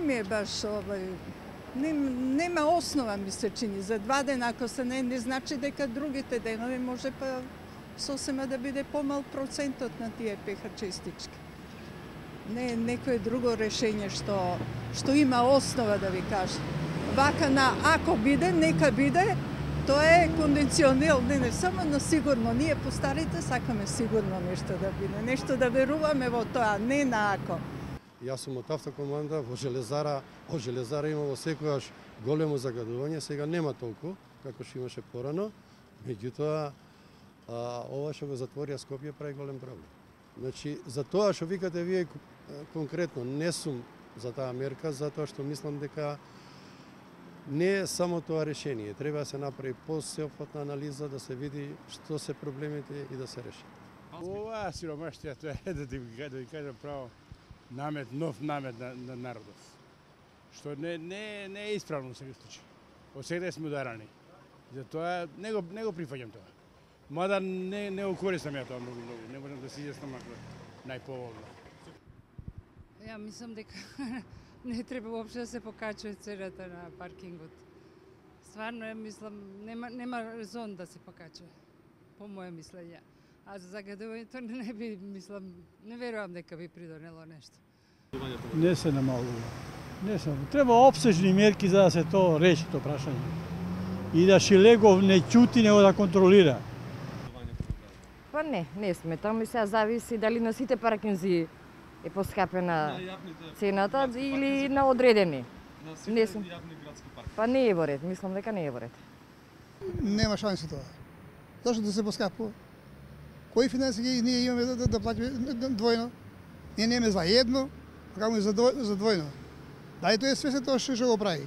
ми е баш овај нем, нема основа ми се чини за два дена ако се не не значи дека другите денови може па сосема да биде помал процентот на тие пеха честички. Не е некое друго решение што што има основа да ви кажам. Вака на ако биде, нека биде, тоа е кондиционел, не, не само на сигурно. Ние постарите сакаме сигурно нешто да биде, нешто да веруваме во тоа, не на ако. Јас сум од автокоманда во Железара, во Железара имало секогаш големо загадување, сега нема толку како што имаше порано. Меѓутоа, а, ова што го затворија Скопје прави голем проблем. Значи, за тоа што викате вие конкретно, не сум за таа мерка, затоа што мислам дека не е само тоа решение. Треба да се направи посеопфатна анализа, да се види што се проблемите и да се реши. Ова сиромаштијата е да ти да ви кажам право намет, нов намет на, на народот. Што не, не, не е исправно се случи. Од сега сме ударани. Затоа не го, не го прифаќам тоа. Мада не, не го користам ја тоа многу, многу. Не можам да си изјаснам ако најповолно. Ја мислам дека не треба воопшто да се покачува цената на паркингот. Стварно ја мислам нема нема резон да се покачува. По моје мислење. А за загадувањето не би мислам, не верувам дека би придонело нешто. Не се намалува. Не се. Треба обсежни мерки за да се тоа реши тоа прашање. И да Шилегов не чути, него да контролира. Па не, не сметам и сега зависи дали на сите паркинзи е поскапена цената или на одредени. На сите Не сум. јавни градски паркови. Па не е во ред, мислам дека не е во ред. Нема шанси тоа. Зашто да се поскапува? Кои финансии ние имаме да, да, да платиме двојно? Ние немаме за едно, а камо за, дво, за двојно. Дај тоа е све се тоа што што го прави.